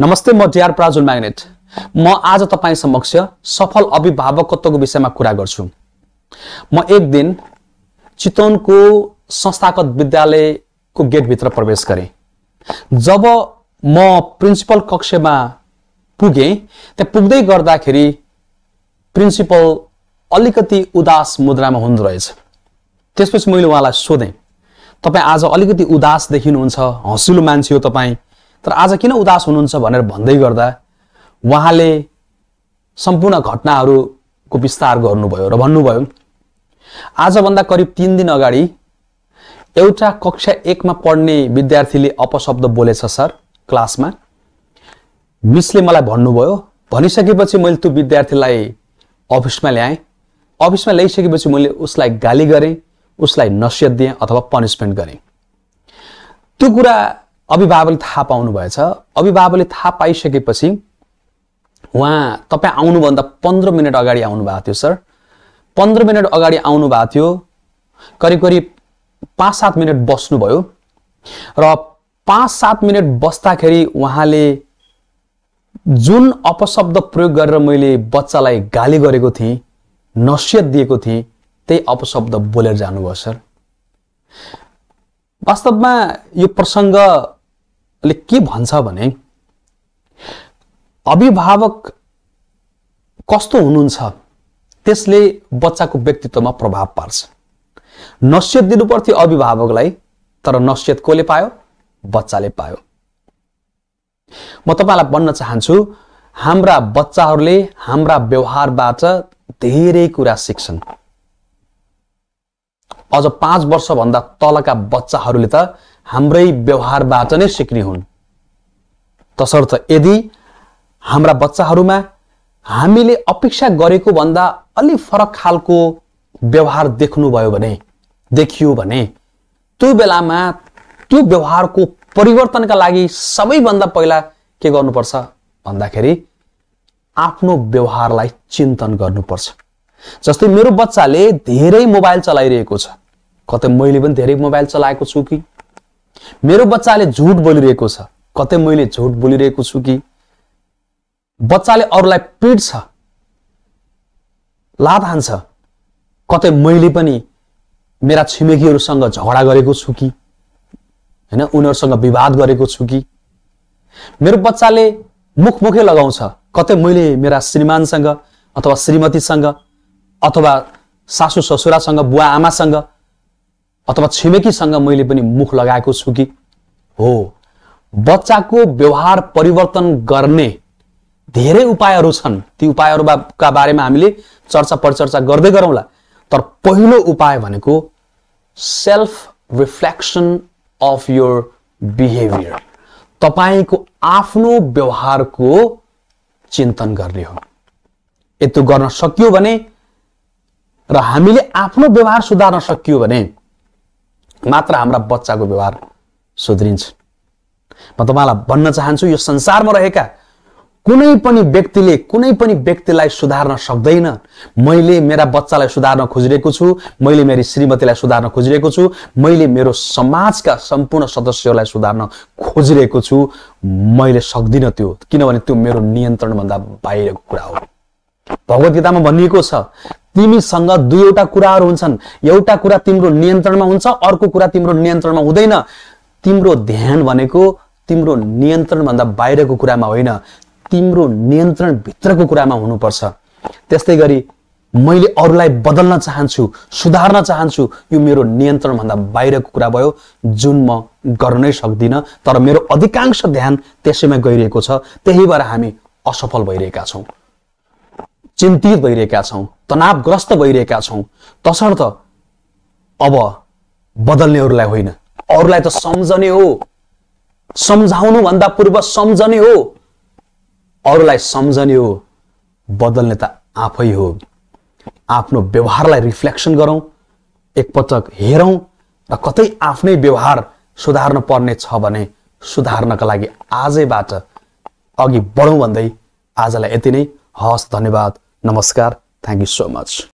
नमस्ते म DR प्राजुल magnet. म आज तपाईँ समक्ष सफल अभिभावकत्वको विषयमा कुरा गर्छु। म एक दिन चितवनको संस्थागत विद्यालयको गेटभित्र प्रवेश गरेँ। जब म प्रिन्सिपल कक्षमा पुगेँ त्यहाँ पुग्दै गर्दाखेरि प्रिन्सिपल अलिकति उदास मुद्रामा हुँदो रहेछ। त्यसपछि मैले उहाँलाई सोधेँ तपाईँ आज अलिकति उदास देखिनुहुन्छ हँसिलो मान्छे हो तपाईँ। तर आज किन उदास हुनुहुन्छ भनेर भन्दै गर्दा उहाँले सम्पूर्ण घटनाहरूको विस्तार गर्नुभयो र भन्नुभयो आजभन्दा करिब तिन दिन अगाडि एउटा कक्षा एकमा पढ्ने विद्यार्थीले अपशब्द बोलेछ सर क्लासमा। मिसले मलाई भन्नुभयो भनिसकेपछि मैले त्यो विद्यार्थीलाई अफिसमा ल्याएँ। अफिसमा ल्याइसकेपछि मैले उसलाई गाली गरेँ उसलाई नसियत दिएँ अथवा पनिसमेन्ट गरेँ। त्यो कुरा अभिभावकले थाहा पाउनु भएछ अभिभावकले थाहा पाइसकेपछि उहाँ तपाईँ आउनुभन्दा पन्ध्र मिनट अगाडि आउनु भएको थियो सर। पन्ध्र मिनट अगाडि आउनु भएको थियो। करिब करिब पाँच सात मिनट बस्नुभयो। र पाँच सात मिनट बस्दाखेरि उहाँले जुन अपशब्द प्रयोग गरेर मैले बच्चालाई गाली गरेको थिएँ नसियत दिएको थिएँ त्यही अपशब्द बोलेर जानुभयो सर। वास्तवमा यो प्रसङ्गले के भन्छ भने अभिभावक कस्तो हुनुहुन्छ? त्यसले बच्चाको व्यक्तित्वमा प्रभाव पार्छ। नसियत दिनु पर्थ्यो अभिभावकलाई तर नसियत कसले पायो? बच्चाले पायो। म तपाईँलाई भन्न चाहन्छु हाम्रा बच्चाहरूले हाम्रा व्यवहारबाट धेरै कुरा सिक्छन्। अझ पाँच वर्षभन्दा तलका बच्चाहरूले त हाम्रै व्यवहारबाट नै सिक्ने हुन्। तसर्थ यदि हाम्रा बच्चाहरूमा हामीले अपेक्षा गरेको भन्दा अलि फरक खालको व्यवहार देख्नुभयो भने देखियो भने त्यो बेलामा त्यो व्यवहारको परिवर्तनका लागि सबैभन्दा पहिला के गर्नुपर्छ भन्दाखेरि आफ्नो व्यवहारलाई चिन्तन गर्नुपर्छ। जस्तै मेरो बच्चाले धेरै मोबाइल चलाइरहेको छ। कतै मैले पनि धेरै मोबाइल चलाएको छु कि? मेरो बच्चाले झुट बोलिरहेको छ। कतै मैले झुट बोलिरहेको छु कि? बच्चाले अरूलाई पिट्छ लात हान्छ। कतै मैले पनि मेरा छिमेकीहरूसँग झगडा गरेको छु कि? होइन उनीहरूसँग विवाद गरेको छु कि? मेरो बच्चाले मुखमुखै लगाउँछ। कतै मैले मेरा श्रीमानसँग अथवा श्रीमतीसँग अथवा सासु ससुरासँग बुवा आमासँग अथवा छिमेकीसँग मैले पनि मुख लगाएको छु कि? हो। बच्चाको व्यवहार परिवर्तन गर्ने धेरै उपायहरू छन्। ती उपायहरूका बारेमा हामीले चर्चा परिचर्चा गर्दै गरौँला। तर पहिलो उपाय भनेको self reflection of your behaviour तपाईँको आफ्नो व्यवहारको चिन्तन गर्ने हो। यस्तो गर्न सकियो भने र हामीले आफ्नो व्यवहार सुधार्न सकियो भने मात्र हाम्रा बच्चाको व्यवहार सुध्रिन्छ। म तपाईँलाई भन्न चाहन्छु यो संसारमा रहेका कुनै पनि व्यक्तिले कुनै पनि व्यक्तिलाई सुधार्न सक्दैन। मैले मेरा बच्चालाई सुधार्न खोजिरहेको छु मैले मेरी श्रीमतीलाई सुधार्न खोजिरहेको छु मैले मेरो समाजका सम्पूर्ण सदस्यहरूलाई सुधार्न खोजिरहेको छु। मैले सक्दिनँ त्यो किनभने त्यो मेरो नियन्त्रणभन्दा बाहिरको कुरा हो। भगवत गीतामा भनिएको छ तिमीसँग दुईवटा कुराहरू हुन्छन्। एउटा कुरा तिम्रो नियन्त्रणमा हुन्छ अर्को कुरा तिम्रो नियन्त्रणमा हुँदैन। तिम्रो ध्यान भनेको तिम्रो नियन्त्रणभन्दा बाहिरको कुरामा होइन। तिम्रो नियन्त्रण भित्रको कुरामा हुनुपर्छ। त्यस्तै गरी मैले अरूलाई बदल्न चाहन्छु सुधार्न चाहन्छु यो मेरो नियन्त्रणभन्दा बाहिरको कुरा भयो जुन म गर्न सक्दिनँ। तर मेरो अधिकांश ध्यान त्यसैमा गइरहेको छ। त्यही भएर हामी असफल भइरहेका छौँ। चिन्तित भइरहेका छौँ तनावग्रस्त भइरहेका छौँ। तसर्थ अब बदल्नेहरूलाई होइन। अरूलाई त सम्झने हो। सम्झाउनु भन्दा पूर्व सम्झने हो। अरूलाई सम्झने हो। बदल्ने त आफै हो। आफ्नो व्यवहारलाई रिफ्लेक्सन गरौँ एकपटक हेरौँ र कतै आफ्नै व्यवहार सुधार्न पर्ने छ भने सुधार्नका लागि आजैबाट अघि बढौँ भन्दै आजलाई यति नै। हस् धन्यवाद। Namaskar. Thank you so much.